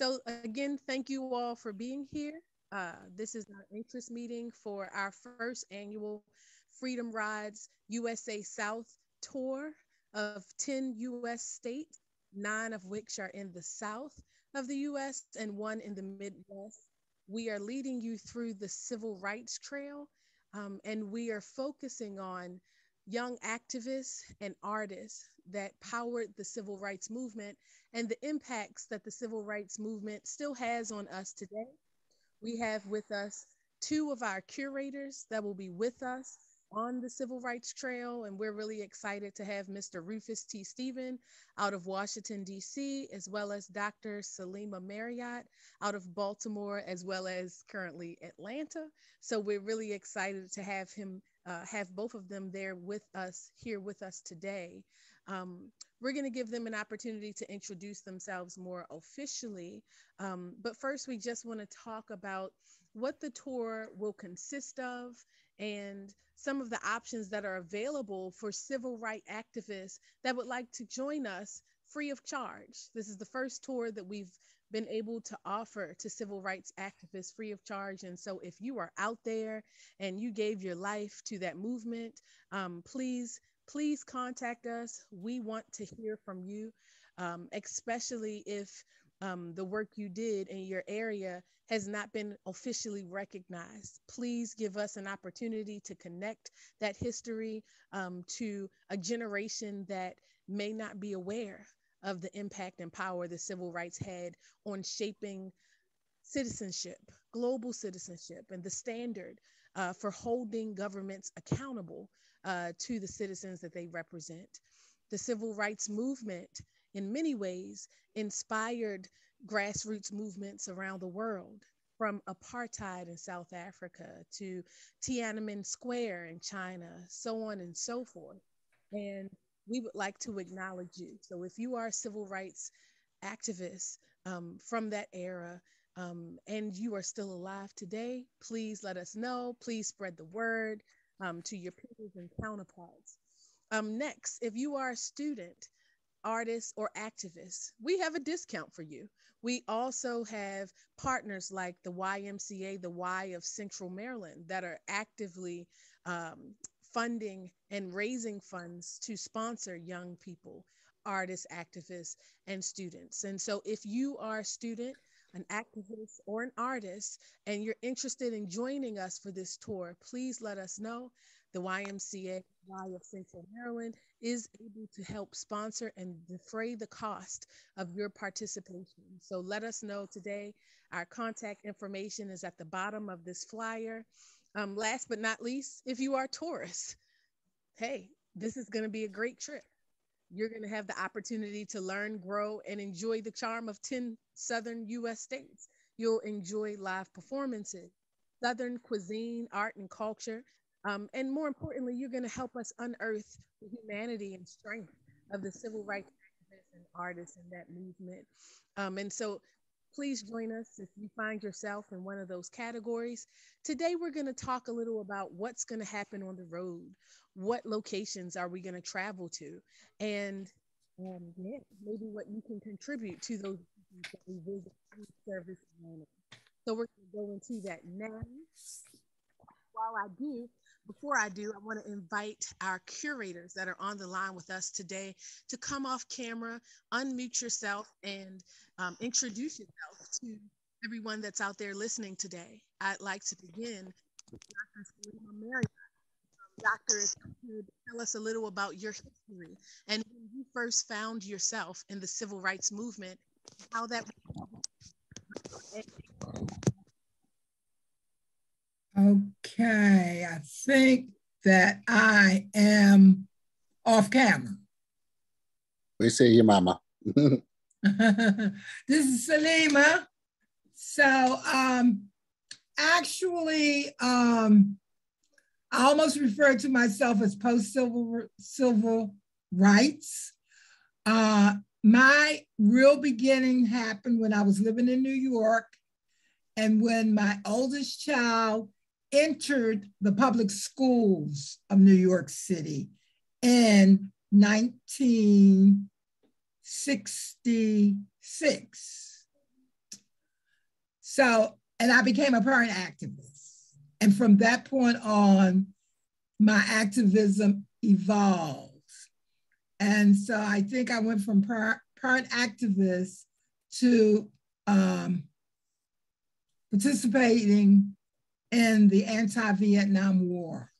So again, thank you all for being here. Uh, this is our interest meeting for our first annual Freedom Rides USA South tour of 10 US states, nine of which are in the South of the US and one in the Midwest. We are leading you through the Civil Rights Trail um, and we are focusing on young activists and artists that powered the civil rights movement and the impacts that the civil rights movement still has on us today. We have with us two of our curators that will be with us on the Civil Rights Trail, and we're really excited to have Mr. Rufus T. Stephen out of Washington, D.C., as well as Dr. Salima Marriott out of Baltimore, as well as currently Atlanta. So we're really excited to have him, uh, have both of them there with us, here with us today. Um, we're going to give them an opportunity to introduce themselves more officially. Um, but first, we just want to talk about what the tour will consist of and some of the options that are available for civil rights activists that would like to join us free of charge. This is the first tour that we've been able to offer to civil rights activists free of charge. And so, if you are out there and you gave your life to that movement, um, please, please contact us. We want to hear from you, um, especially if um, the work you did in your area has not been officially recognized. Please give us an opportunity to connect that history um, to a generation that may not be aware of the impact and power the civil rights had on shaping citizenship, global citizenship, and the standard uh, for holding governments accountable uh, to the citizens that they represent. The civil rights movement, in many ways, inspired grassroots movements around the world, from apartheid in South Africa to Tiananmen Square in China, so on and so forth. And we would like to acknowledge you. So if you are a civil rights activist um, from that era, um, and you are still alive today, please let us know. Please spread the word um, to your peers and counterparts. Um, next, if you are a student, artist, or activist, we have a discount for you. We also have partners like the YMCA, the Y of Central Maryland, that are actively um, funding and raising funds to sponsor young people, artists, activists, and students. And so if you are a student, an activist, or an artist, and you're interested in joining us for this tour, please let us know. The YMCA Y of Central Maryland is able to help sponsor and defray the cost of your participation. So let us know today. Our contact information is at the bottom of this flyer. Um, last but not least, if you are tourists, hey, this is going to be a great trip. You're going to have the opportunity to learn, grow, and enjoy the charm of 10 southern US states. You'll enjoy live performances, southern cuisine, art, and culture. Um, and more importantly, you're going to help us unearth the humanity and strength of the civil rights activists and artists in that movement. Um, and so please join us if you find yourself in one of those categories. Today, we're going to talk a little about what's going to happen on the road. What locations are we going to travel to? And um, yeah, maybe what you can contribute to those that we visit service. So we're going to go into that now. While I do, before I do, I want to invite our curators that are on the line with us today to come off camera, unmute yourself, and um, introduce yourself to everyone that's out there listening today. I'd like to begin with Dr. Salima Marriott. Um, doctor, if you could tell us a little about your history and when you first found yourself in the civil rights movement, how that Okay, I think that I am off camera. We see you, Mama. this is Salima. So, um, actually, um, I almost refer to myself as post civil civil rights. Uh, my real beginning happened when I was living in New York, and when my oldest child entered the public schools of New York City in 1966. So, and I became a parent activist. And from that point on, my activism evolved. And so I think I went from parent, activist to um, participating in the anti Vietnam War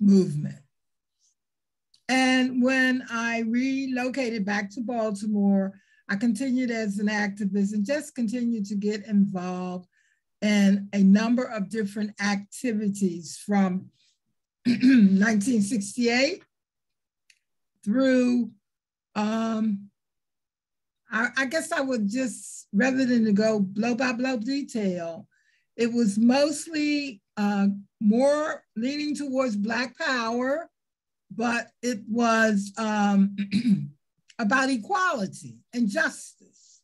movement. And when I relocated back to Baltimore, I continued as an activist and just continued to get involved in a number of different activities from 1968 through, um, I, I guess I would just, rather than to go blow by blow detail, it was mostly uh, more leaning towards Black power, but it was um, about equality and justice.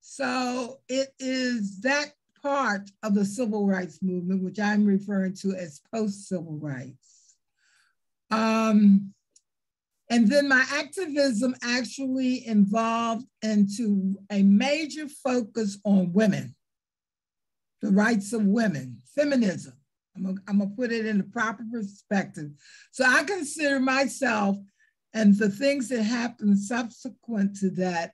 So it is that part of the civil rights movement, which I'm referring to as post civil rights. Um, and then my activism actually involved into a major focus on women, the rights of women, feminism. I'm gonna, put it in the proper perspective. So I consider myself and the things that happened subsequent to that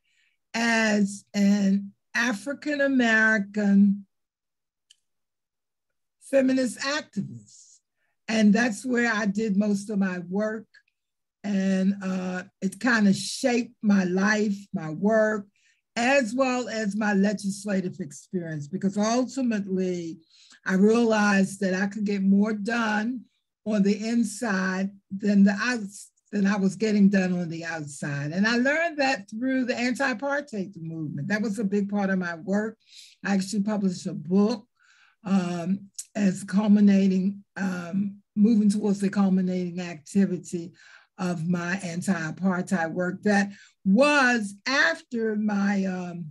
as an African American feminist activist. And that's where I did most of my work. And uh, it kind of shaped my life, my work, as well as my legislative experience, because ultimately I realized that I could get more done on the inside than the outside than I was getting done on the outside. And I learned that through the anti apartheid movement. That was a big part of my work. I actually published a book um, as culminating, um, moving towards the culminating activity of my anti-apartheid work that was after my um,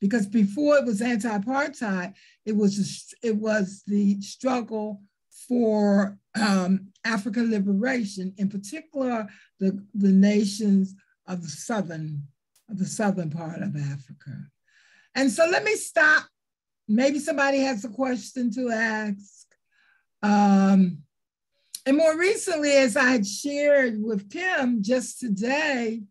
because before it was anti-apartheid it was it was the struggle for um, African liberation in particular the the nations of the southern of the southern part of Africa. And so let me stop. Maybe somebody has a question to ask. Um, and more recently, as I had shared with Kim just today,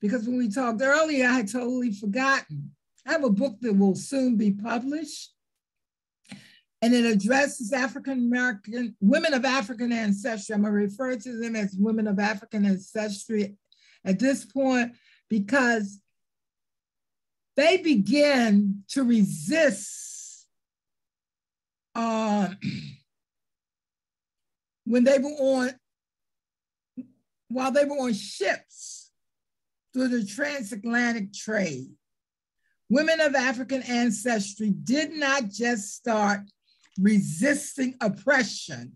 because when we talked earlier, I had totally forgotten. I have a book that will soon be published, and it addresses African American women of African ancestry. I'm going to refer to them as women of African ancestry at this point because they begin to resist. Um, when they were on, while they were on ships through the transatlantic trade, women of African ancestry did not just start resisting oppression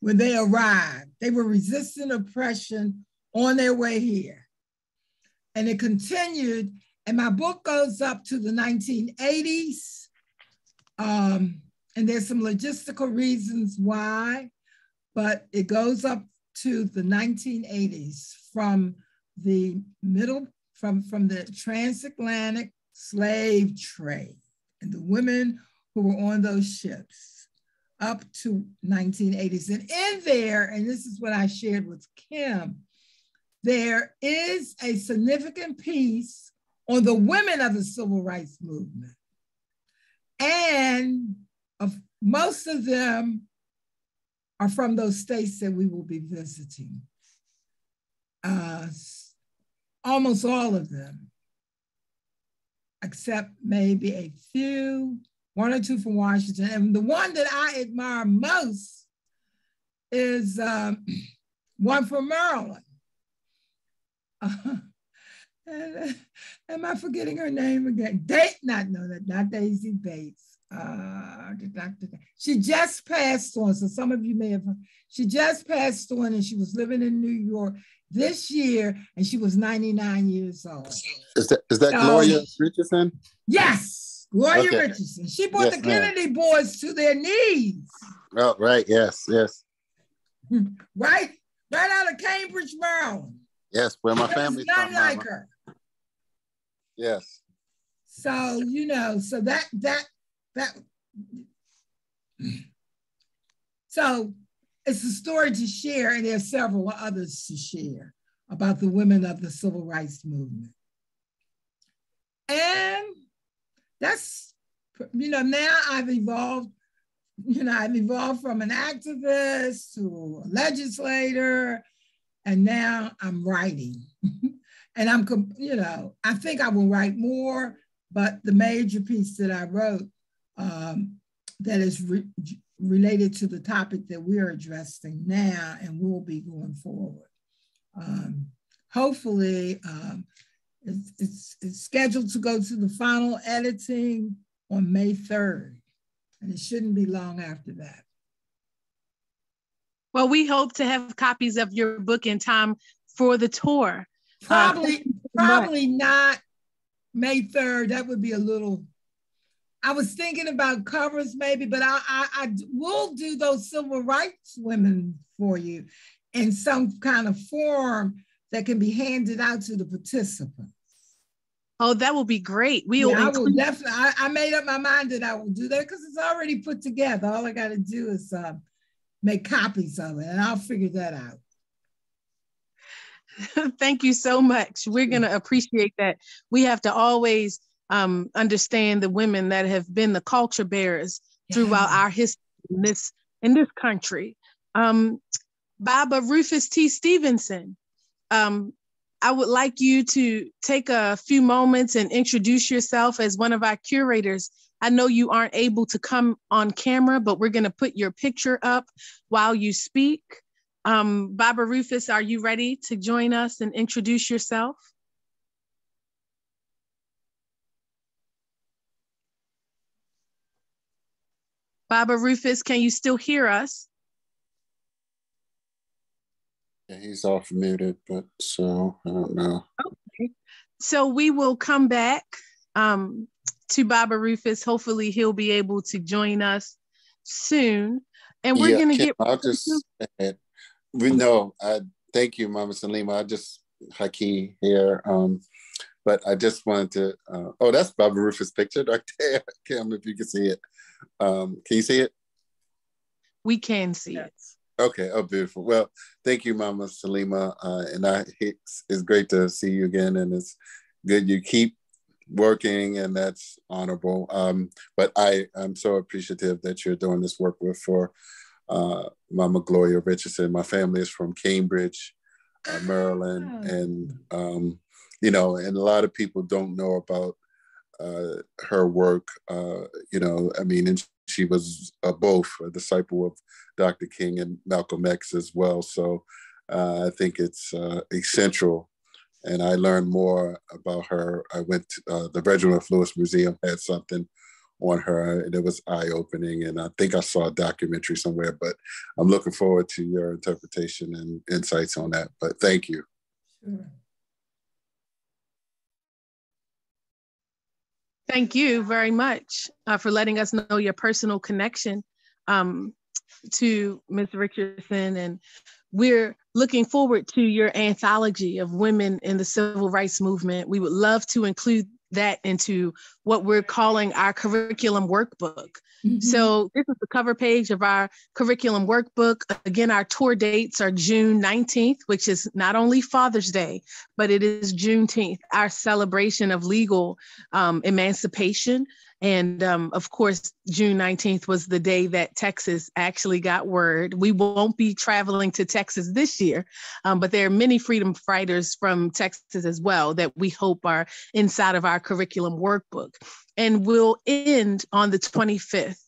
when they arrived. They were resisting oppression on their way here. And it continued, and my book goes up to the 1980s. Um, and there's some logistical reasons why but it goes up to the 1980s from the middle, from, from the transatlantic slave trade and the women who were on those ships up to 1980s. And in there, and this is what I shared with Kim, there is a significant piece on the women of the civil rights movement. And of most of them are from those states that we will be visiting. Uh, almost all of them, except maybe a few, one or two from Washington. And the one that I admire most is um, one from Maryland. Uh, am I forgetting her name again? Date, not no, not Daisy Bates uh, she just passed on. So some of you may have, she just passed on and she was living in New York this year and she was 99 years old. Is that, is that so, Gloria Richardson? Yes, Gloria okay. Richardson. She brought yes, the Kennedy ma'am. boys to their knees. Oh, right. Yes, yes. right, right out of Cambridge, Maryland. Yes, where my family's from. Like her. Yes. So, you know, so that, that, that, so it's a story to share, and there's several others to share about the women of the civil rights movement. And that's, you know, now I've evolved, you know, I've evolved from an activist to a legislator, and now I'm writing. and I'm, you know, I think I will write more, but the major piece that I wrote um, that is re related to the topic that we're addressing now and will be going forward. Um, hopefully, um, it's, it's, it's scheduled to go to the final editing on May 3rd, and it shouldn't be long after that. Well, we hope to have copies of your book in time for the tour. Probably, uh, probably not May 3rd. That would be a little. I was thinking about covers maybe, but I, I, I will do those civil rights women for you in some kind of form that can be handed out to the participants. Oh, that will be great. We'll yeah, I will definitely. I, I, made up my mind that I will do that because it's already put together. All I got to do is uh, make copies of it, and I'll figure that out. Thank you so much. We're going to appreciate that. We have to always um, understand the women that have been the culture bearers throughout our history in this in this country. Um, Baba Rufus T. Stevenson, um, I would like you to take a few moments and introduce yourself as one of our curators. I know you aren't able to come on camera, but we're going to put your picture up while you speak. Um, Baba Rufus, are you ready to join us and introduce yourself? Baba Rufus, can you still hear us? Yeah, he's off muted, but so I don't know. Okay. So we will come back um, to Baba Rufus. Hopefully, he'll be able to join us soon. And we're yeah, going to get. I'll just add, we know. I thank you, Mama Salima. I just Haki here. Um, but I just wanted to. Uh, oh, that's Baba Rufus' picture right there. Kim, if you can see it. Um, can you see it? We can see yes. it. Okay. Oh, beautiful. Well, thank you, Mama Salima. Uh, and I, it's, it's great to see you again, and it's good you keep working, and that's honorable. Um, but I, I'm so appreciative that you're doing this work with for uh, Mama Gloria Richardson. My family is from Cambridge, uh, Maryland, oh. and um, you know, and a lot of people don't know about uh, her work. Uh, you know, I mean, and she was uh, both a disciple of Dr. King and Malcolm X as well. So uh, I think it's uh, essential. And I learned more about her. I went to the Reginald Lewis Museum had something on her, and it was eye opening. And I think I saw a documentary somewhere, but I'm looking forward to your interpretation and insights on that. But thank you. Sure. Thank you very much uh, for letting us know your personal connection um, to Ms. Richardson. And we're looking forward to your anthology of women in the civil rights movement. We would love to include that into what we're calling our curriculum workbook. Mm-hmm. So this is the cover page of our curriculum workbook. Again, our tour dates are June 19th, which is not only Father's Day, but it is Juneteenth, our celebration of legal um, emancipation and um, of course, June 19th was the day that Texas actually got word. We won't be traveling to Texas this year, um, but there are many freedom fighters from Texas as well that we hope are inside of our curriculum workbook. And we'll end on the 25th.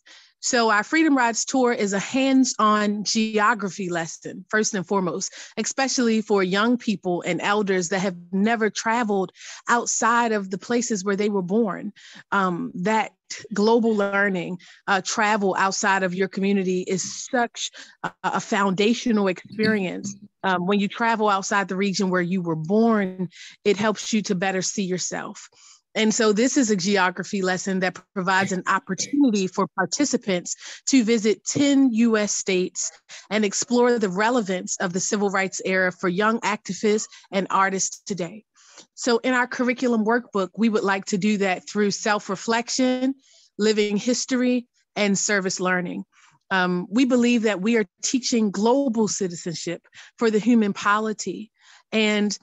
So, our Freedom Rides tour is a hands on geography lesson, first and foremost, especially for young people and elders that have never traveled outside of the places where they were born. Um, that global learning, uh, travel outside of your community is such a, a foundational experience. Um, when you travel outside the region where you were born, it helps you to better see yourself. And so this is a geography lesson that provides an opportunity for participants to visit 10 US states and explore the relevance of the civil rights era for young activists and artists today. So in our curriculum workbook, we would like to do that through self-reflection, living history, and service learning. Um, we believe that we are teaching global citizenship for the human polity. And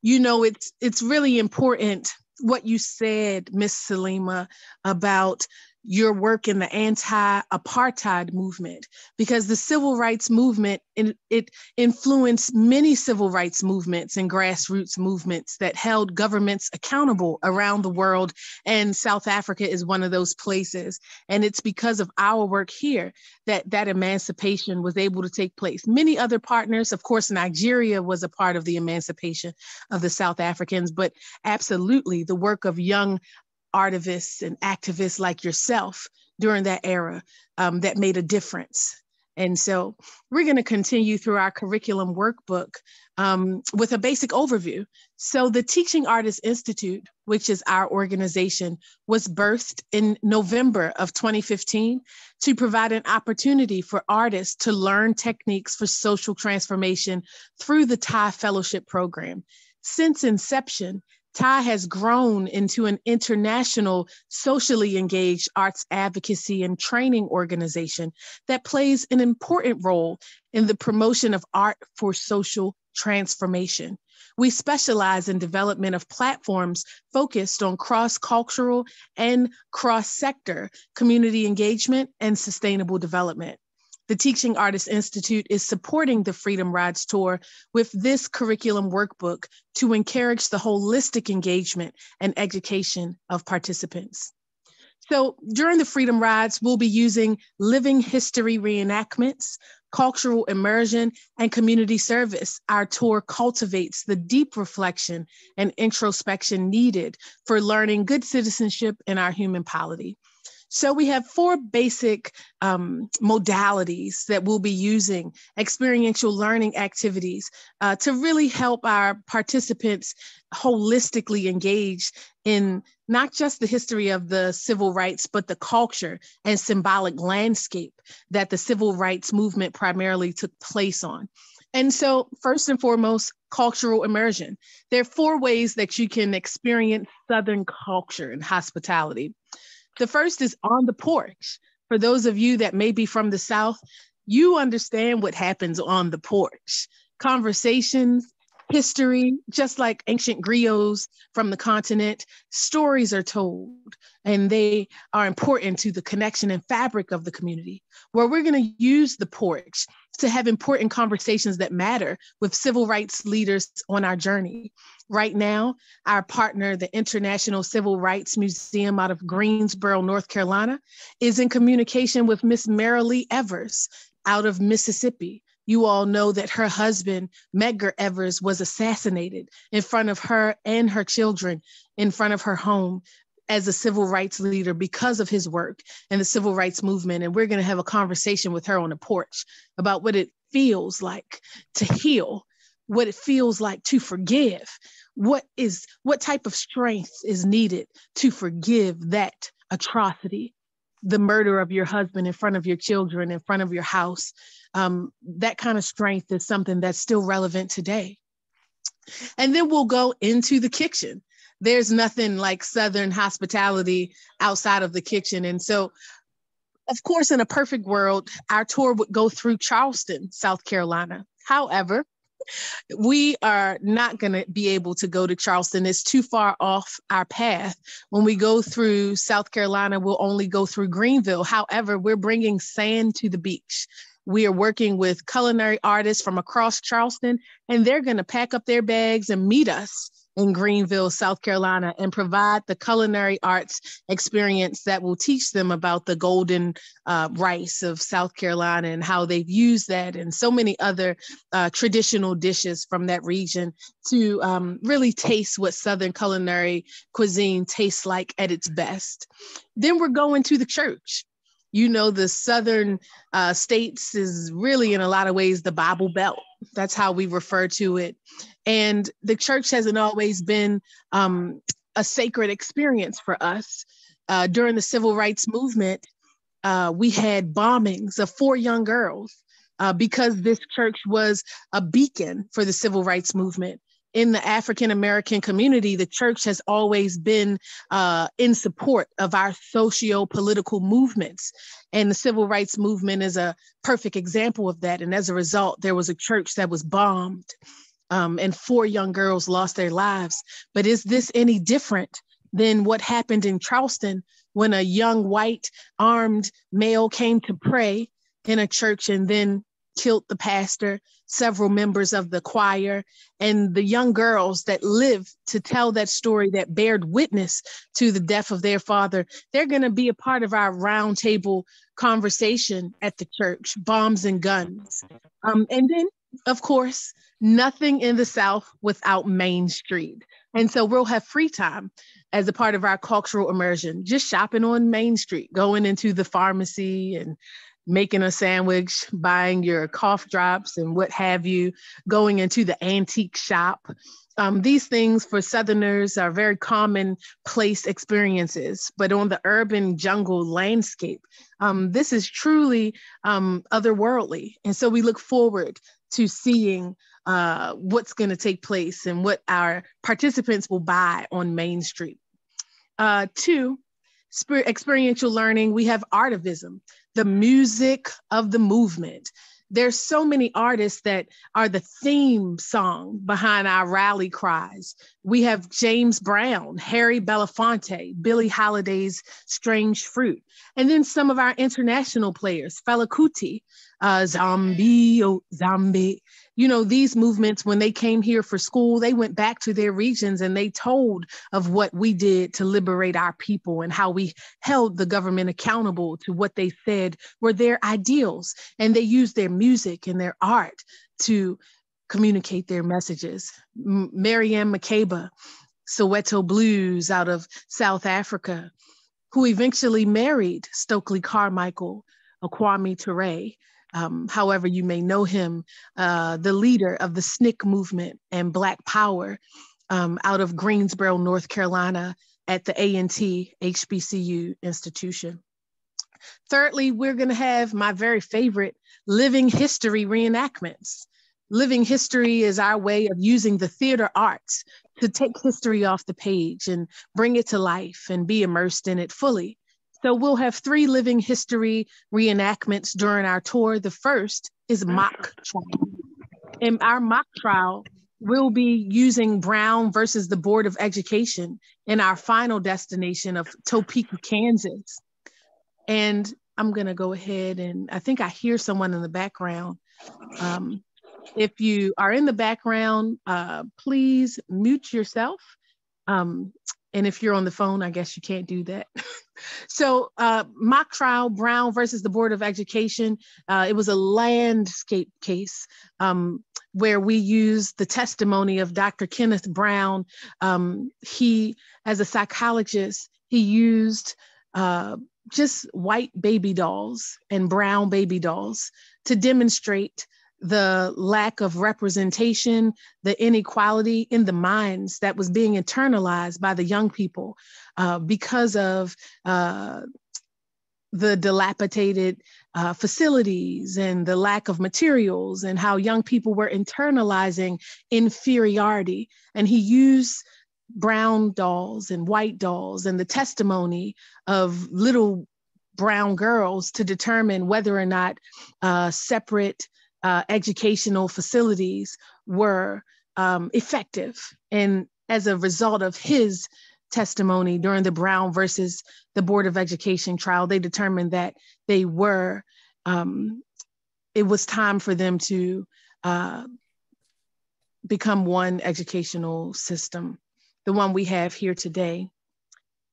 you know, it's it's really important what you said, Miss Salima, about your work in the anti-apartheid movement because the civil rights movement it influenced many civil rights movements and grassroots movements that held governments accountable around the world. And south africa is one of those places. And it's because of our work here that that emancipation was able to take place. Many other partners of course nigeria was a part of the emancipation of the south africans but absolutely the work of young artivists and activists like yourself during that era um, that made a difference. And so we're going to continue through our curriculum workbook um, with a basic overview. So, the Teaching Artists Institute, which is our organization, was birthed in November of 2015 to provide an opportunity for artists to learn techniques for social transformation through the TAI Fellowship Program. Since inception, TAI has grown into an international, socially engaged arts advocacy and training organization that plays an important role in the promotion of art for social transformation. We specialize in development of platforms focused on cross-cultural and cross-sector community engagement and sustainable development. The Teaching Artists Institute is supporting the Freedom Rides Tour with this curriculum workbook to encourage the holistic engagement and education of participants. So during the Freedom Rides, we'll be using living history reenactments, cultural immersion, and community service. Our tour cultivates the deep reflection and introspection needed for learning good citizenship in our human polity. So we have four basic um, modalities that we'll be using, experiential learning activities, uh, to really help our participants holistically engage in not just the history of the civil rights, but the culture and symbolic landscape that the civil rights movement primarily took place on. And so, first and foremost, cultural immersion. There are four ways that you can experience Southern culture and hospitality. The first is on the porch. For those of you that may be from the South, you understand what happens on the porch. Conversations, history, just like ancient griots from the continent, stories are told and they are important to the connection and fabric of the community. Where we're going to use the porch to have important conversations that matter with civil rights leaders on our journey. Right now, our partner, the International Civil Rights Museum out of Greensboro, North Carolina, is in communication with Miss Myrlie Evers out of Mississippi. You all know that her husband, Medgar Evers, was assassinated in front of her and her children in front of her home as a civil rights leader because of his work in the civil rights movement. And we're going to have a conversation with her on the porch about what it feels like to heal what it feels like to forgive what is what type of strength is needed to forgive that atrocity the murder of your husband in front of your children in front of your house um, that kind of strength is something that's still relevant today. And then we'll go into the kitchen. There's nothing like southern hospitality outside of the kitchen. And so of course in a perfect world our tour would go through charleston south carolina. However we are not going to be able to go to Charleston. It's too far off our path. When we go through South Carolina, we'll only go through Greenville. However, we're bringing sand to the beach. We are working with culinary artists from across Charleston, and they're going to pack up their bags and meet us in Greenville, South Carolina, and provide the culinary arts experience that will teach them about the golden uh, rice of South Carolina and how they've used that and so many other uh, traditional dishes from that region to um, really taste what Southern culinary cuisine tastes like at its best. Then we're going to the church you know the southern uh, states is really in a lot of ways the bible belt that's how we refer to it and the church hasn't always been um, a sacred experience for us. Uh, during the civil rights movement, uh, we had bombings of four young girls uh, because this church was a beacon for the civil rights movement. In the African American community, the church has always been uh, in support of our socio political movements. And the civil rights movement is a perfect example of that. And as a result, there was a church that was bombed um, and four young girls lost their lives. But is this any different than what happened in Charleston when a young white armed male came to pray in a church and then killed the pastor, several members of the choir, and the young girls that lived to tell that story that bared witness to the death of their father. They're going to be a part of our roundtable conversation at the church, bombs and guns. Um, and then, of course, nothing in the South without Main Street. And so we'll have free time as a part of our cultural immersion, just shopping on Main Street, going into the pharmacy and making a sandwich, buying your cough drops and what have you, going into the antique shop. Um, these things for Southerners are very commonplace experiences, but on the urban jungle landscape, um, this is truly um, otherworldly. And so we look forward to seeing uh, what's going to take place and what our participants will buy on Main Street. Uh, two, experiential learning, we have artivism, the music of the movement. There's so many artists that are the theme song behind our rally cries. We have James Brown, Harry Belafonte, Billie Holiday's Strange Fruit, and then some of our international players, Fela Kuti, uh, Zombie, oh, Zombie, you know, these movements, when they came here for school, they went back to their regions and they told of what we did to liberate our people and how we held the government accountable to what they said were their ideals. And they used their music and their art to communicate their messages. M- Miriam Makeba, Soweto Blues out of South Africa, who eventually married Stokely Carmichael, a Kwame Ture, um, however you may know him, uh, the leader of the SNCC movement and Black Power um, out of Greensboro, North Carolina at the A&T HBCU institution. Thirdly, we're gonna have my very favorite living history reenactments. Living history is our way of using the theater arts to take history off the page and bring it to life and be immersed in it fully. So we'll have three living history reenactments during our tour. The first is mock trial. In our mock trial, we'll be using Brown versus the Board of Education in our final destination of Topeka, Kansas. And I'm gonna go ahead and I think I hear someone in the background. Um, if you are in the background, uh, please mute yourself. Um, and if you're on the phone, I guess you can't do that. so, uh, mock trial Brown versus the Board of Education. Uh, it was a landscape case um, where we used the testimony of Dr. Kenneth Brown. Um, he, as a psychologist, he used uh, just white baby dolls and brown baby dolls to demonstrate the lack of representation, the inequality in the minds that was being internalized by the young people uh, because of uh, the dilapidated uh, facilities and the lack of materials and how young people were internalizing inferiority. And he used brown dolls and white dolls and the testimony of little brown girls to determine whether or not uh, separate uh, educational facilities were um, effective. And as a result of his testimony during the Brown versus the Board of Education trial, they determined that they were, um, it was time for them to uh, become one educational system, the one we have here today.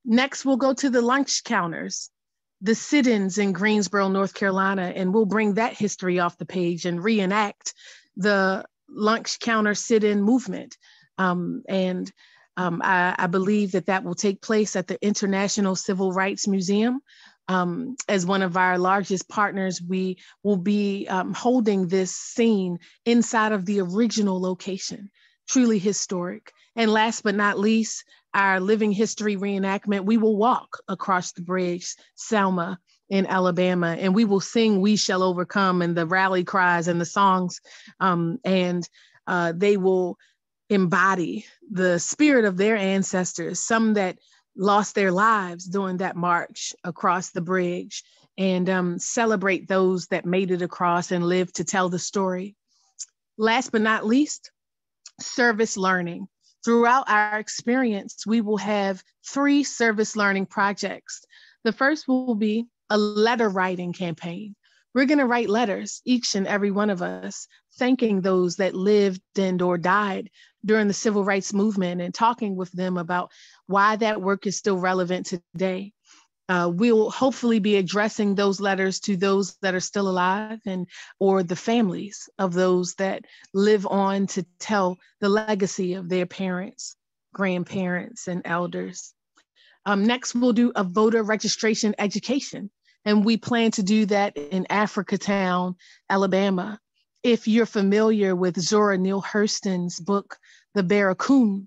Next, we'll go to the lunch counters the sit-ins in Greensboro, North Carolina, and we'll bring that history off the page and reenact the lunch counter sit-in movement. Um, and um, I, I, believe that that will take place at the International Civil Rights Museum. Um, as one of our largest partners, we will be um, holding this scene inside of the original location, truly historic. And last but not least, our living history reenactment, we will walk across the bridge, Selma in Alabama, and we will sing We Shall Overcome and the rally cries and the songs. Um, and uh, they will embody the spirit of their ancestors, some that lost their lives during that march across the bridge, and um, celebrate those that made it across and lived to tell the story. Last but not least, service learning. Throughout our experience, we will have three service learning projects. The first will be a letter writing campaign. We're going to write letters, each and every one of us, thanking those that lived and or died during the civil rights movement and talking with them about why that work is still relevant today. Uh, we'll hopefully be addressing those letters to those that are still alive and or the families of those that live on to tell the legacy of their parents grandparents and elders. Um, next we'll do a voter registration education and we plan to do that in africatown alabama. If you're familiar with zora neale hurston's book the barracoon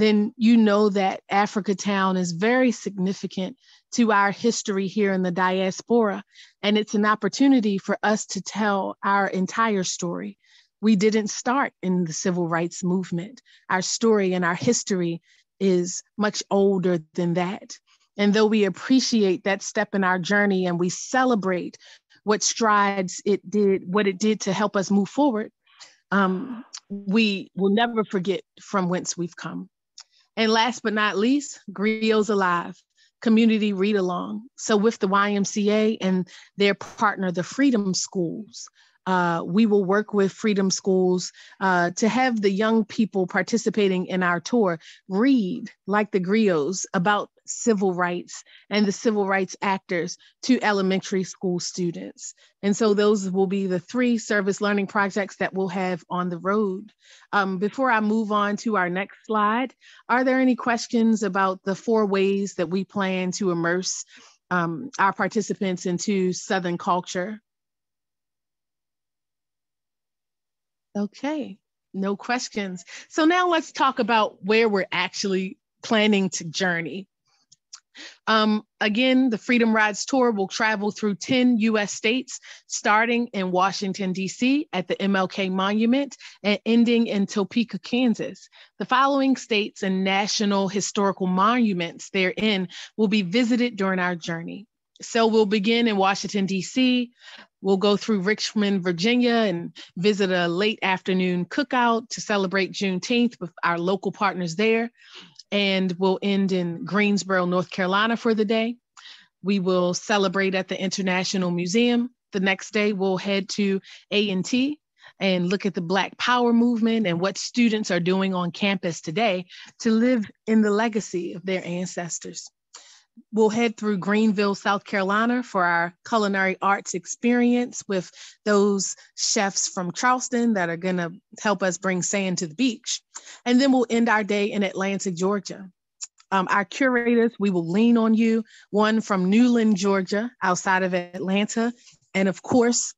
then you know that africatown is very significant to our history here in the diaspora. And it's an opportunity for us to tell our entire story. We didn't start in the civil rights movement. Our story and our history is much older than that. And though we appreciate that step in our journey and we celebrate what strides it did, what it did to help us move forward, um, we will never forget from whence we've come. And last but not least, Griots Alive community read along. So, with the YMCA and their partner, the Freedom Schools, uh, we will work with Freedom Schools uh, to have the young people participating in our tour read, like the griots, about civil rights and the civil rights actors to elementary school students. And so those will be the three service learning projects that we'll have on the road. Um, before I move on to our next slide, are there any questions about the four ways that we plan to immerse um, our participants into Southern culture? Okay, no questions. So now let's talk about where we're actually planning to journey. Um, again, the Freedom Rides Tour will travel through 10 US states, starting in Washington, D.C. at the MLK Monument and ending in Topeka, Kansas. The following states and national historical monuments therein will be visited during our journey. So we'll begin in Washington, D.C. We'll go through Richmond, Virginia, and visit a late afternoon cookout to celebrate Juneteenth with our local partners there. And we'll end in Greensboro, North Carolina for the day. We will celebrate at the International Museum. The next day, we'll head to A&T and look at the Black Power movement and what students are doing on campus today to live in the legacy of their ancestors. We'll head through Greenville, South Carolina for our culinary arts experience with those chefs from Charleston that are going to help us bring sand to the beach. And then we'll end our day in Atlanta, Georgia. Um, our curators, we will lean on you, one from Newnan, Georgia, outside of Atlanta. And of course,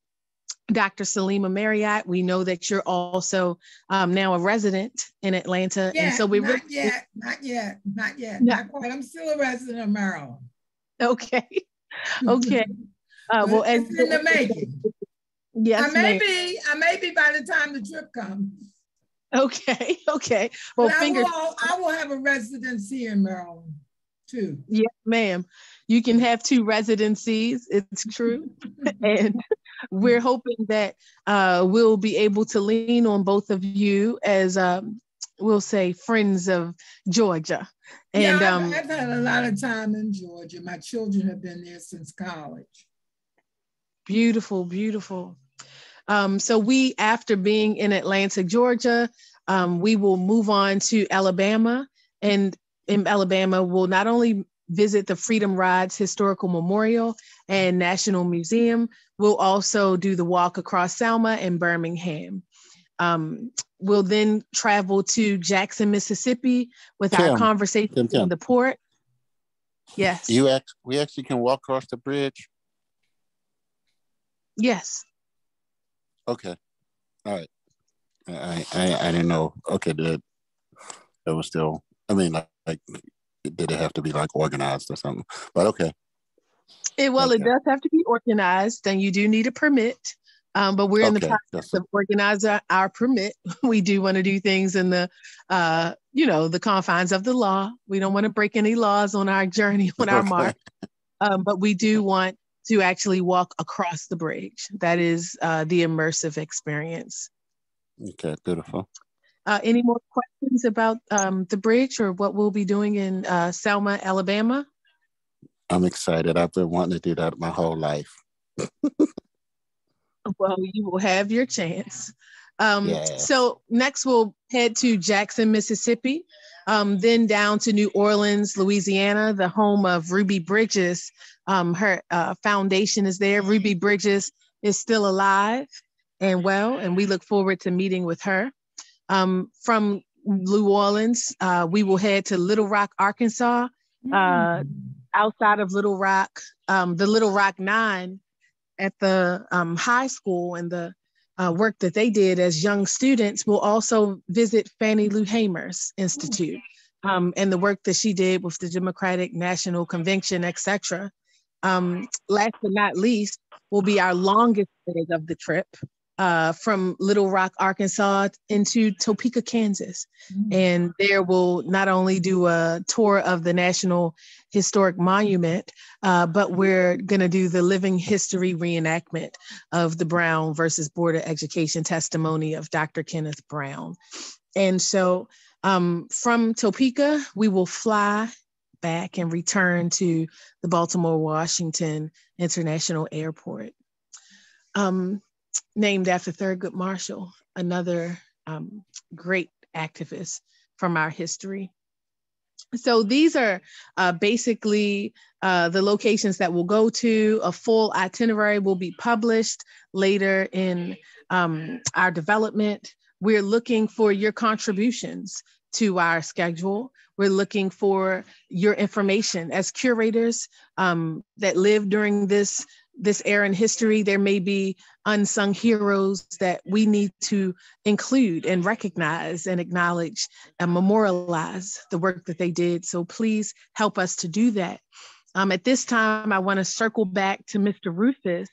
Dr. Salima Marriott, we know that you're also um, now a resident in Atlanta. Yeah, and so we not really, yet, not yet, not yet, not quite. I'm still a resident of Maryland. Okay. Okay. Uh, well, it's in the making. Yes. I may be, I may be by the time the trip comes. Okay. Okay. Well, but fingers. I will, I will have a residency in Maryland too. Yes, ma'am. You can have two residencies. It's true. and we're hoping that uh, we'll be able to lean on both of you as um, we'll say friends of Georgia. And yeah, I've, um, I've had a lot of time in Georgia. My children have been there since college. beautiful, beautiful. Um, so we, after being in Atlanta, Georgia, um, we will move on to Alabama, and in Alabama, we'll not only visit the Freedom Rides Historical Memorial and National Museum. We'll also do the walk across Selma and Birmingham. Um, we'll then travel to Jackson, Mississippi with our conversation Tim, Tim. in the port. Yes. You act, we actually can walk across the bridge. yes. Okay. All right. I I, I didn't know. Okay, that it was still. I mean, like, like did it have to be like organized or something? But okay. It well, okay. it does have to be organized, and you do need a permit. Um, but we're okay. in the process of organizing our, our, permit. We do want to do things in the, uh, you know, the confines of the law. We don't want to break any laws on our journey, on our mark. Um, but we do want to actually walk across the bridge. That is uh, the immersive experience. Okay, beautiful. Uh, any more questions about um, the bridge or what we'll be doing in uh, Selma, Alabama? I'm excited. I've been wanting to do that my whole life. well, you will have your chance. Um, yes. So next we'll head to Jackson, Mississippi, um, then down to New Orleans, Louisiana, the home of Ruby Bridges. Um, her uh, foundation is there. Ruby Bridges is still alive and well, and we look forward to meeting with her. Um, from New Orleans, uh, we will head to Little Rock, Arkansas. Uh, outside of Little Rock, um, the Little Rock Nine at the um, high school and the uh, work that they did as young students will also visit Fannie Lou Hamer's Institute um, and the work that she did with the Democratic National Convention, etc. Um, last but not least, will be our longest leg of the trip, uh, from Little Rock, Arkansas into Topeka, Kansas. Mm-hmm. And there we'll not only do a tour of the National Historic Monument, uh, but we're going to do the living history reenactment of the Brown versus Board of Education testimony of Dr. Kenneth Brown. And so um, from Topeka, we will fly back and return to the Baltimore Washington International Airport. Um, named after Thurgood Marshall, another um, great activist from our history. So these are uh, basically uh, the locations that we'll go to. A full itinerary will be published later in um, our development. We're looking for your contributions to our schedule. We're looking for your information as curators um, that live during this this era in history, there may be unsung heroes that we need to include and recognize and acknowledge and memorialize the work that they did. So please help us to do that. Um, at this time, I want to circle back to Mr. Rufus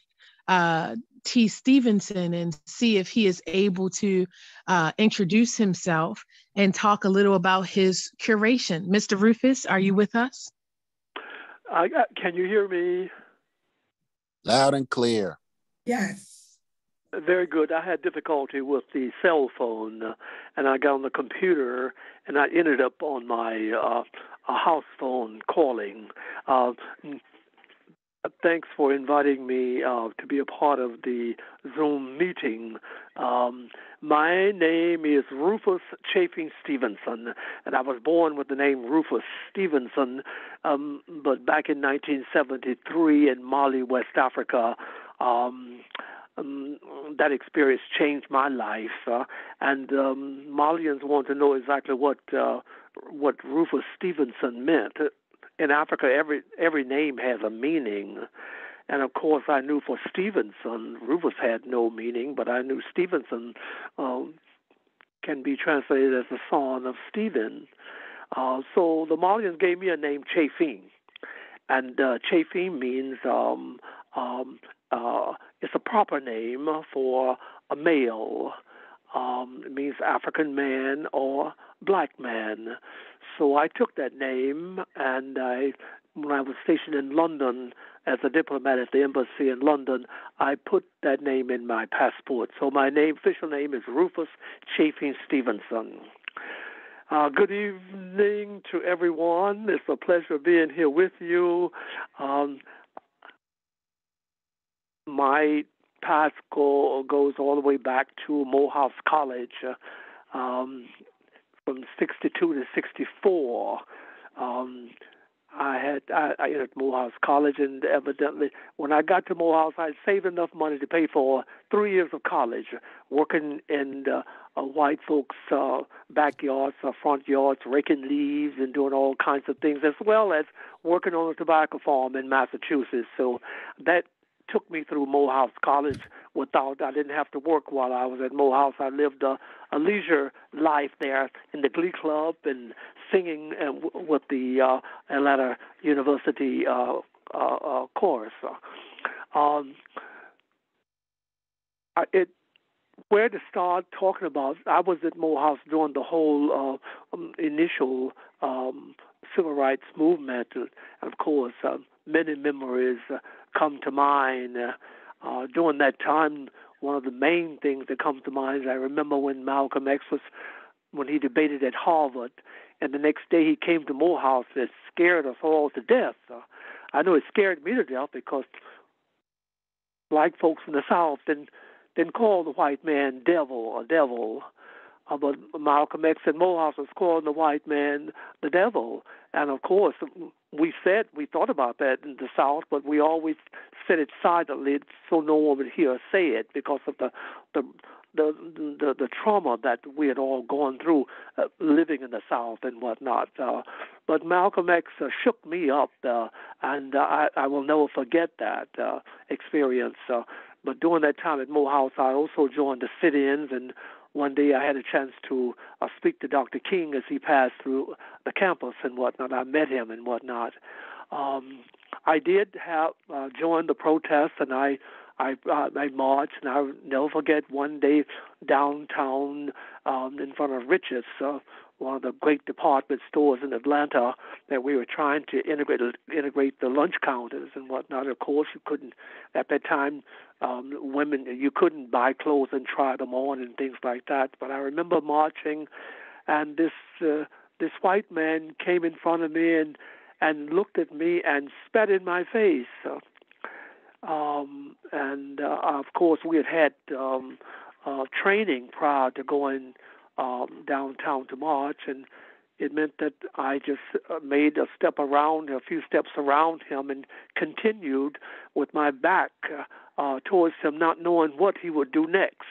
uh, T. Stevenson and see if he is able to uh, introduce himself and talk a little about his curation. Mr. Rufus, are you with us? I, can you hear me? Loud and clear. Yes. Very good. I had difficulty with the cell phone, uh, and I got on the computer, and I ended up on my uh, house phone calling. Uh, thanks for inviting me uh, to be a part of the Zoom meeting. Um, my name is Rufus Tiéfing Stevenson, and I was born with the name Rufus Stevenson, um, but back in 1973 in Mali, West Africa. Um, um, that experience changed my life, uh, and um, Malians want to know exactly what uh, what Rufus Stevenson meant. In Africa, every every name has a meaning, and of course, I knew for Stevenson, Rufus had no meaning, but I knew Stevenson um, can be translated as the son of Stephen. Uh, so the Malians gave me a name, Tiéfing. And uh, Tiéfing means um, um, uh, it's a proper name for a male. Um, it means African man or black man. So I took that name, and I, when I was stationed in London, as a diplomat at the embassy in London, I put that name in my passport. So my name, official name is Rufus Tiéfing Stevenson. Uh, good evening to everyone. It's a pleasure being here with you. Um, my past go, goes all the way back to Morehouse College um, from 62 to 64. Um, I had I, I at Morehouse College, and evidently when I got to Morehouse, I had saved enough money to pay for three years of college, working in uh, uh, white folks' uh, backyards, uh, front yards, raking leaves and doing all kinds of things, as well as working on a tobacco farm in Massachusetts. So that took me through Morehouse College without I didn't have to work while I was at Morehouse. I lived a, a leisure life there in the Glee Club and singing uh, w- with the uh, Atlanta University uh, uh, uh, chorus. Um, it where to start talking about. I was at Morehouse during the whole uh, um, initial um, civil rights movement, and of course, uh, many memories uh, come to mind. Uh, uh, during that time, one of the main things that comes to mind is I remember when Malcolm X was when he debated at Harvard, and the next day he came to Morehouse. It scared us all to death. Uh, I know it scared me to death because black folks in the South didn't didn't call the white man devil or devil. But Malcolm X and Morehouse was calling the white man the devil. And of course, we said we thought about that in the South, but we always said it silently so no one would hear us say it because of the the the the, the trauma that we had all gone through uh, living in the South and whatnot. Uh, but Malcolm X uh, shook me up, uh, and uh, I, I will never forget that uh, experience. Uh, but during that time at Morehouse, I also joined the sit-ins, and one day I had a chance to uh, speak to Dr. King as he passed through the campus and whatnot. I met him and whatnot. Um, I did have uh, joined the protest, and I I uh, I marched, and I'll never forget one day downtown um, in front of Rich's, uh, one of the great department stores in Atlanta, that we were trying to integrate integrate the lunch counters and whatnot. Of course, you couldn't at that time. Um, women, you couldn't buy clothes and try them on and things like that. But I remember marching, and this uh, this white man came in front of me and and looked at me and spat in my face. Uh, um, and uh, of course, we had had um, uh, training prior to going um, downtown to march, and it meant that I just uh, made a step around, a few steps around him, and continued with my back uh, uh, towards him, not knowing what he would do next.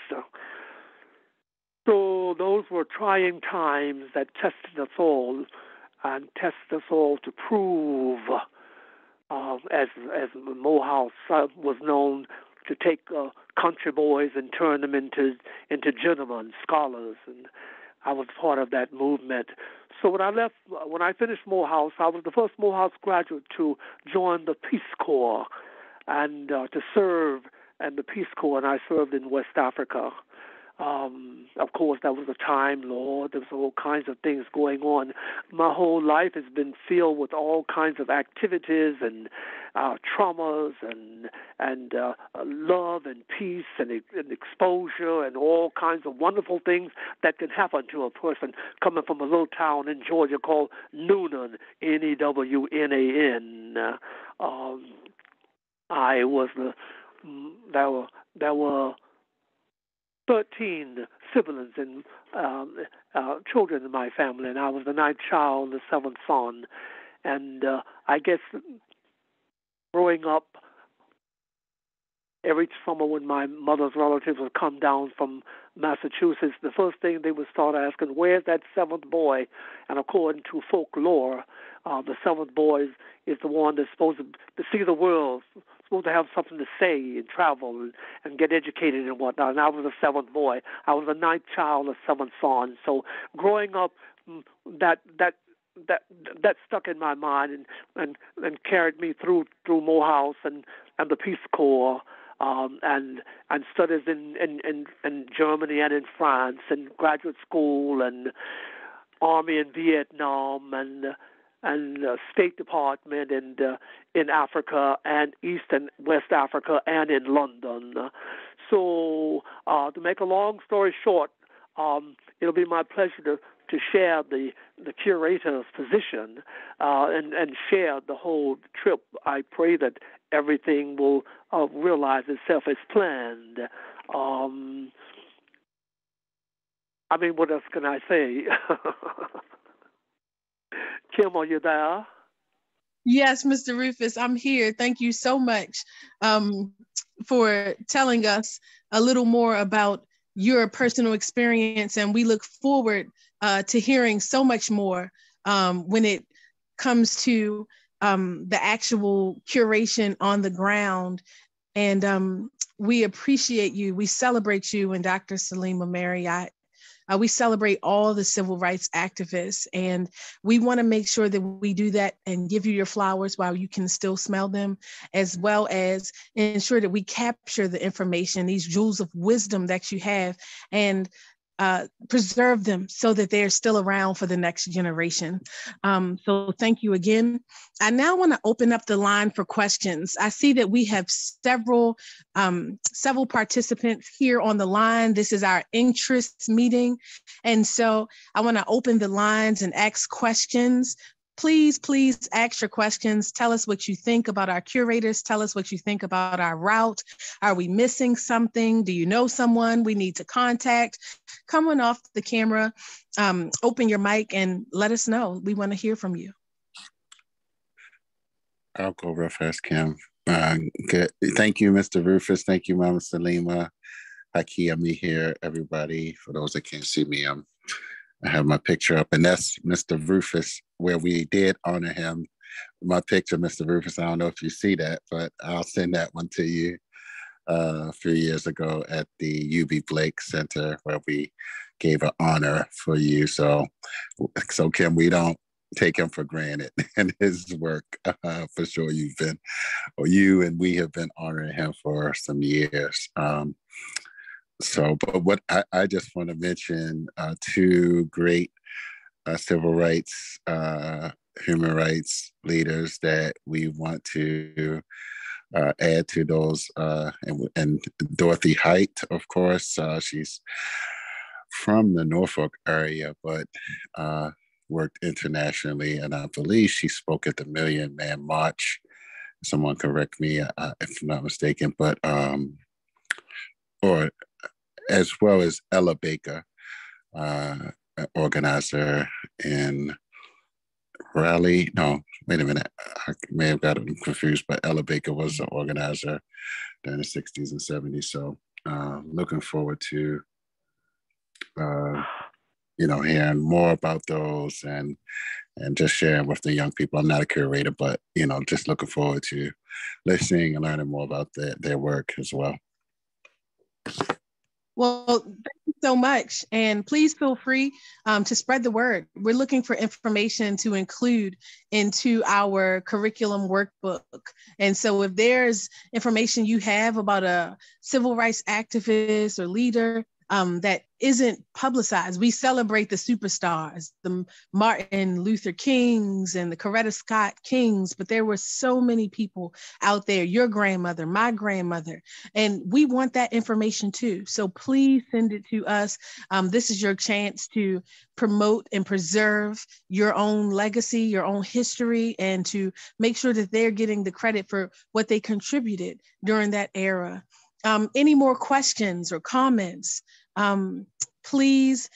So those were trying times that tested us all and tested us all to prove uh, as as Morehouse uh, was known to take uh, country boys and turn them into into gentlemen, scholars, and I was part of that movement. So when I left, when I finished Morehouse, I was the first Morehouse graduate to join the Peace Corps and uh, to serve in the Peace Corps, and I served in West Africa. Um, of course, that was a time, Lord. There was all kinds of things going on. My whole life has been filled with all kinds of activities and uh, traumas and and uh, love and peace and, and exposure and all kinds of wonderful things that can happen to a person coming from a little town in Georgia called Newnan, N-E-W-N-A-N. Um, I was the there were there were 13 siblings and um, uh, children in my family, and I was the ninth child, the seventh son. And uh, I guess growing up, every summer when my mother's relatives would come down from Massachusetts, the first thing they would start asking, "Where's that seventh boy?" And according to folklore, uh, the seventh boy is, is the one that's supposed to, to see the world, supposed to have something to say and travel and, and get educated and whatnot. And I was the seventh boy. I was the ninth child, the seventh son. So growing up, mm, that that that that stuck in my mind and and and carried me through through Morehouse and and the Peace Corps. Um, and and studies in, in, in, in Germany and in France and graduate school and army in Vietnam and and uh, State Department and in Africa and East and West Africa and in London. So uh, to make a long story short, um, it'll be my pleasure to, to share the, the curator's position uh, and, and share the whole trip. I pray that everything will uh, realize itself as planned. Um, I mean, what else can I say? Kim, are you there? Yes, Mr. Rufus, I'm here. Thank you so much um, for telling us a little more about your personal experience, and we look forward uh, to hearing so much more um, when it comes to um, the actual curation on the ground And um, we appreciate you. We celebrate you and Dr. Salima Marriott. Uh, we celebrate all the civil rights activists, and we want to make sure that we do that and give you your flowers while you can still smell them, as well as ensure that we capture the information, these jewels of wisdom that you have, and uh, preserve them so that they're still around for the next generation. Um, so thank you again. I now want to open up the line for questions. I see that we have several um, several participants here on the line. This is our interest meeting, and so I want to open the lines and ask questions please, please ask your questions. Tell us what you think about our curators. Tell us what you think about our route. Are we missing something? Do you know someone we need to contact? Come on off the camera, um, open your mic, and let us know. We want to hear from you. I'll go real fast, Kim. Uh, good. Thank you, Mr. Rufus. Thank you, Mama Salima. Hakia, me here, everybody. For those that can't see me, I'm I have my picture up, and that's Mr. Rufus, where we did honor him. My picture, Mr. Rufus. I don't know if you see that, but I'll send that one to you. Uh, a few years ago at the Eubie Blake Center, where we gave an honor for you. So, so Kim, we don't take him for granted and his work. Uh, for sure, you've been, or you and we have been honoring him for some years. Um, so, but what I, I just want to mention uh, two great uh, civil rights, uh, human rights leaders that we want to uh, add to those. Uh, and, and, Dorothy Height, of course, uh, she's from the Norfolk area, but worked internationally. And I believe she spoke at the Million Man March. Someone correct me if I'm not mistaken, but um, or as well as Ella Baker, uh, organizer in Raleigh. No, wait a minute. I may have gotten confused, but Ella Baker was an organizer during the 60s and 70s. So uh, looking forward to, uh, you know, hearing more about those and and just sharing with the young people. I'm not a curator, but, you know, just looking forward to listening and learning more about their, their work as well. Well, thank you so much. And please feel free um, to spread the word. We're looking for information to include into our curriculum workbook. And so if there's information you have about a civil rights activist or leader um, that isn't publicized. We celebrate the superstars, the Martin Luther Kings and the Coretta Scott Kings, but there were so many people out there, your grandmother, my grandmother, and we want that information too. So please send it to us. Um, this is your chance to promote and preserve your own legacy, your own history, and to make sure that they're getting the credit for what they contributed during that era. Um, any more questions or comments? Um, please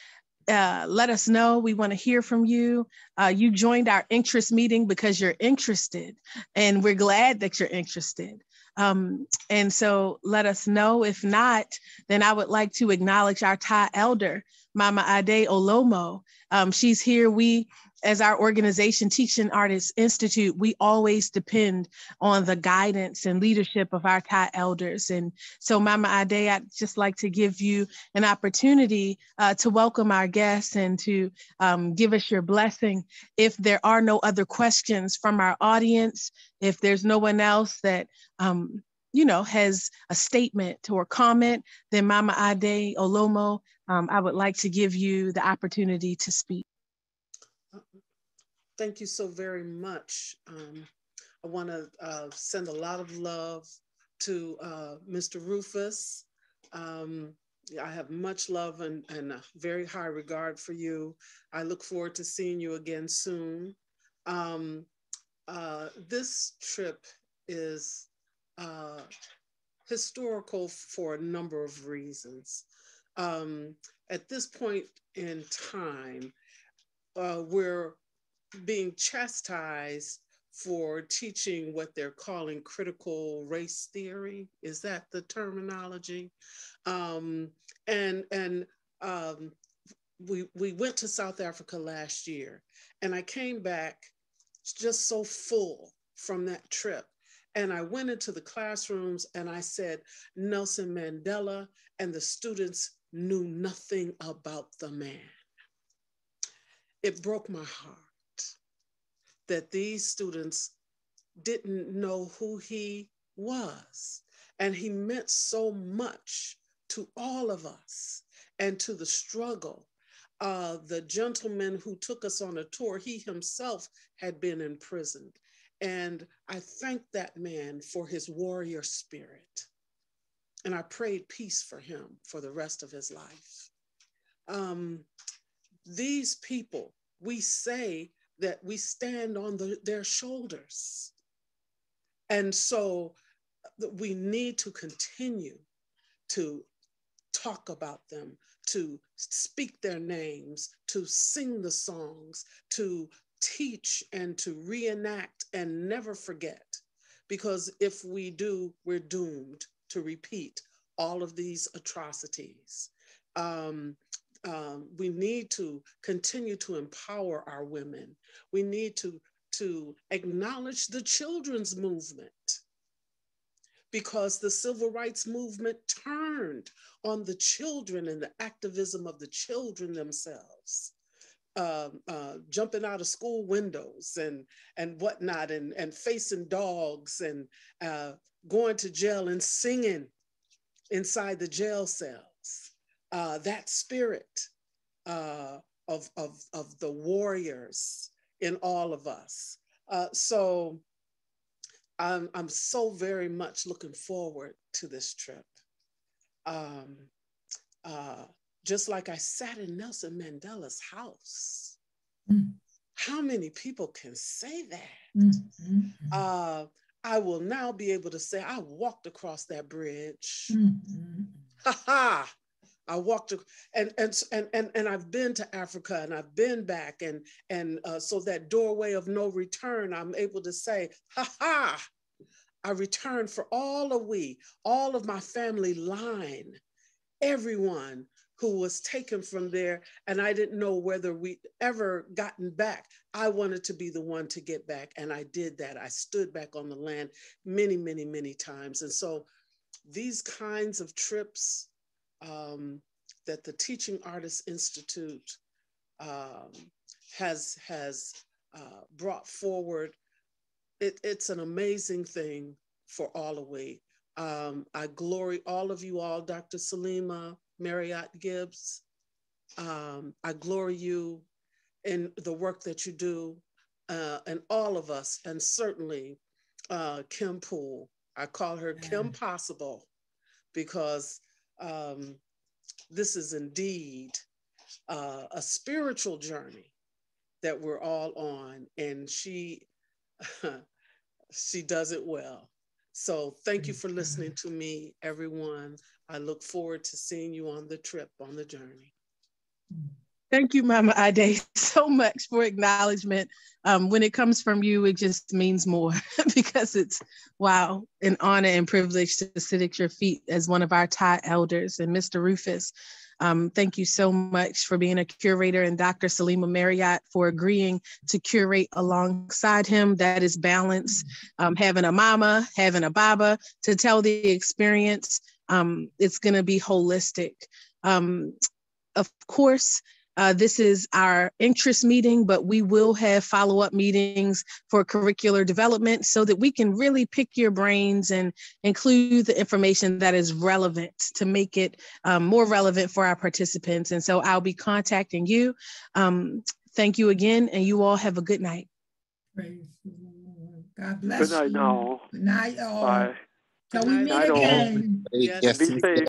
uh, let us know. We want to hear from you. Uh, you joined our interest meeting because you're interested, and we're glad that you're interested. Um, and so let us know. If not, then I would like to acknowledge our TAI elder, Mama Ade Olomo. Um, she's here. We as our organization, Teaching Artists Institute, we always depend on the guidance and leadership of our TAI elders. And so, Mama Ade, I'd just like to give you an opportunity uh, to welcome our guests and to um, give us your blessing. If there are no other questions from our audience, if there's no one else that um, you know, has a statement or comment, then Mama Ade Olomo, um, I would like to give you the opportunity to speak. Thank you so very much. Um, I want to uh, send a lot of love to uh, Mr. Rufus. Um, I have much love and, and, very high regard for you. I look forward to seeing you again soon. Um, uh, this trip is uh, historical for a number of reasons. Um, at this point in time, uh, we're being chastised for teaching what they're calling critical race theory. Is that the terminology? Um, and and um, we we went to South Africa last year, and I came back just so full from that trip. And I went into the classrooms and I said, Nelson Mandela, and the students knew nothing about the man. It broke my heart that these students didn't know who he was. And he meant so much to all of us and to the struggle. Uh, the gentleman who took us on a tour, he himself had been imprisoned. And I thank that man for his warrior spirit. And I prayed peace for him for the rest of his life. Um, these people, we say that we stand on the, their shoulders. And so uh, we need to continue to talk about them, to speak their names, to sing the songs, to teach and to reenact and never forget. Because if we do, we're doomed to repeat all of these atrocities. Um, um, we need to continue to empower our women. We need to, to acknowledge the children's movement because the civil rights movement turned on the children and the activism of the children themselves. Uh, uh, jumping out of school windows and and whatnot, and and facing dogs and uh, going to jail and singing inside the jail cells. Uh, that spirit uh, of of of the warriors in all of us. Uh, so I'm, I'm so very much looking forward to this trip. Um, uh, just like I sat in Nelson Mandela's house. Mm. How many people can say that? Mm-hmm. Uh, I will now be able to say I walked across that bridge. Mm-hmm. Ha ha! I walked and and and and I've been to Africa and I've been back and and uh, so that doorway of no return, I'm able to say, ha ha! I returned for all of we, all of my family line, everyone who was taken from there, and I didn't know whether we ever gotten back. I wanted to be the one to get back, and I did that. I stood back on the land many, many, many times, and so these kinds of trips um, that the Teaching Artists Institute um, has has uh, brought forward. It, it's an amazing thing for all of we. Um, I glory all of you all, Dr. Salima, Marriott Gibbs. Um, I glory you in the work that you do, uh, and all of us, and certainly uh, Kim Poole. I call her yeah. Kim Possible because um, this is indeed uh, a spiritual journey that we're all on, and she she does it well. So thank you for listening to me, everyone. I look forward to seeing you on the trip, on the journey. Thank you, Mama Ade, so much for acknowledgement. Um, when it comes from you, it just means more because it's, wow, an honor and privilege to sit at your feet as one of our TAI elders. And Mr. Rufus, um, thank you so much for being a curator and Dr. Salima Marriott for agreeing to curate alongside him. That is balance, um, having a mama, having a baba to tell the experience. Um, it's going to be holistic. Um, of course, uh, this is our interest meeting, but we will have follow up meetings for curricular development so that we can really pick your brains and include the information that is relevant to make it um, more relevant for our participants. And so I'll be contacting you. Um, thank you again, and you all have a good night. God bless Good night you. now. Good night, all. Bye. Till we meet night, again. Yes. Be safe.